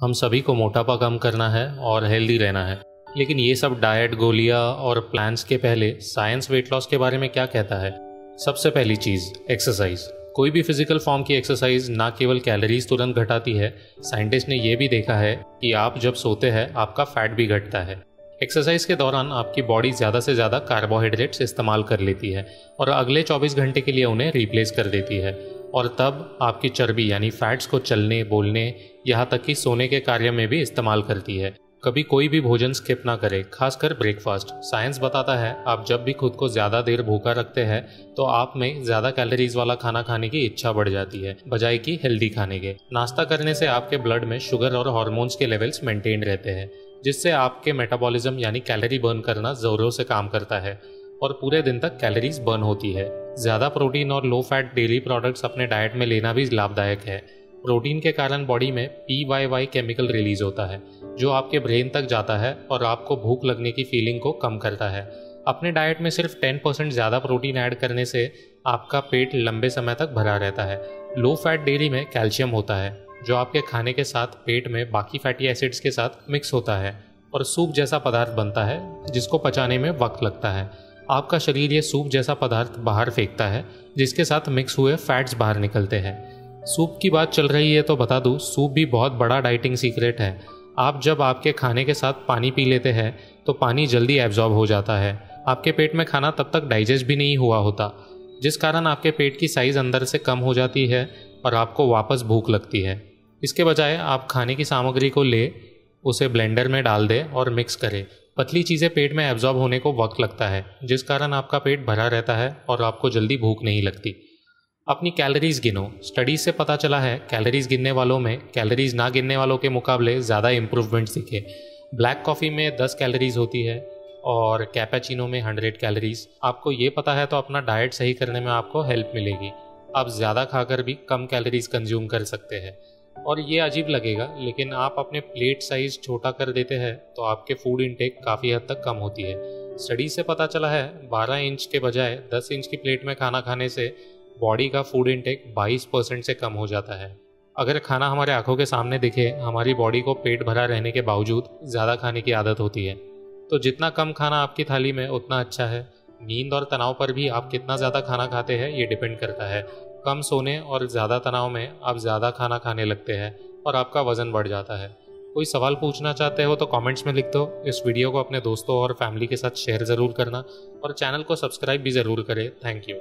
हम सभी को मोटापा कम करना है और हेल्दी रहना है। लेकिन ये सब डाइट गोलियाँ और प्लान्स के पहले साइंस वेट लॉस के बारे में क्या कहता है? सबसे पहली चीज़ एक्सरसाइज कोई भी फ़िज़िकल फॉर्म की एक्सरसाइज ना केवल कैलोरीज तुरंत घटाती है साइंटिस्ट ने यह भी देखा है कि आप जब सोते हैं, आपका फैट भी घटता है। एक्सरसाइज के दौरान आपकी बॉडी ज़्यादा से ज़्यादा कार्बोहाइड्रेट्स इस्तेमाल कर लेती है और अगले 24 घंटे के लिए उन्हें रिप्लेस कर देती है। और तब आपकी चर्बी यानी फैट्स को चलने, बोलने, यहाँ तक कि सोने के कार्य में भी इस्तेमाल करती है। कभी कोई भी भोजन स्किप ना करें, खासकर ब्रेकफास्ट। साइंस बताता है, आप जब भी खुद को ज़्यादा देर भूखा रखते हैं तो आप में ज़्यादा कैलोरीज वाला खाना खाने की इच्छा बढ़ जाती है, बजाय की हेल्दी खाने के। नाश्ता करने से आपके ब्लड में शुगर और हॉर्मोन्स के लेवल्स मेंटेन रहते हैं, जिससे आपके मेटाबॉलिज्म यानी कैलोरी बर्न करना ज़ोरों से काम करता है। और पूरे दिन तक कैलोरीज बर्न होती है। ज़्यादा प्रोटीन और लो फैट डेली प्रोडक्ट्स अपने डाइट में लेना भी लाभदायक है। प्रोटीन के कारण बॉडी में P Y Y chemical release होता है, जो आपके ब्रेन तक जाता है और आपको भूख लगने की फीलिंग को कम करता है। अपने डाइट में सिर्फ़ 10 परसेंट ज़्यादा प्रोटीन ऐड करने से आपका पेट लंबे समय तक भरा रहता है। लो फैट डेयरी में कैल्शियम होता है, जो आपके खाने के साथ पेट में बाकी फैटी एसिड्स के साथ मिक्स होता है और सूप जैसा पदार्थ बनता है, जिसको पचाने में वक्त लगता है। आपका शरीर ये सूप जैसा पदार्थ बाहर फेंकता है, जिसके साथ मिक्स हुए फैट्स बाहर निकलते हैं। सूप की बात चल रही है तो बता दूँ, सूप भी बहुत बड़ा डाइटिंग सीक्रेट है। आप जब आपके खाने के साथ पानी पी लेते हैं तो पानी जल्दी एब्जॉर्ब हो जाता है। आपके पेट में खाना तब तक डाइजेस्ट भी नहीं हुआ होता, जिस कारण आपके पेट की साइज़ अंदर से कम हो जाती है और आपको वापस भूख लगती है। इसके बजाय आप खाने की सामग्री को ले, उसे ब्लेंडर में डाल दें और मिक्स करें। पतली चीज़ें पेट में एब्जॉर्ब होने को वक्त लगता है, जिस कारण आपका पेट भरा रहता है और आपको जल्दी भूख नहीं लगती। अपनी कैलोरीज गिनो। स्टडीज़ से पता चला है कैलोरीज गिनने वालों में कैलोरीज ना गिनने वालों के मुकाबले ज़्यादा इंप्रूवमेंट दिखे ब्लैक कॉफ़ी में 10 कैलोरीज होती है और कैपेचिनो में 100 कैलोरीज आपको ये पता है तो अपना डाइट सही करने में आपको हेल्प मिलेगी। आप ज़्यादा खाकर भी कम कैलोरीज कंज्यूम कर सकते हैं। और ये अजीब लगेगा, लेकिन आप अपने प्लेट साइज़ छोटा कर देते हैं तो आपके फ़ूड इनटेक काफ़ी हद तक कम होती है। स्टडी से पता चला है 12 इंच के बजाय 10 इंच की प्लेट में खाना खाने से बॉडी का फ़ूड इनटेक 22 परसेंट से कम हो जाता है। अगर खाना हमारे आँखों के सामने दिखे, हमारी बॉडी को पेट भरा रहने के बावजूद ज़्यादा खाने की आदत होती है। तो जितना कम खाना आपकी थाली में, उतना अच्छा है। नींद और तनाव पर भी आप कितना ज़्यादा खाना खाते हैं, ये डिपेंड करता है। कम सोने और ज़्यादा तनाव में आप ज़्यादा खाना खाने लगते हैं और आपका वज़न बढ़ जाता है। कोई सवाल पूछना चाहते हो तो कमेंट्स में लिख दो। इस वीडियो को अपने दोस्तों और फैमिली के साथ शेयर ज़रूर करना और चैनल को सब्सक्राइब भी ज़रूर करें। Thank you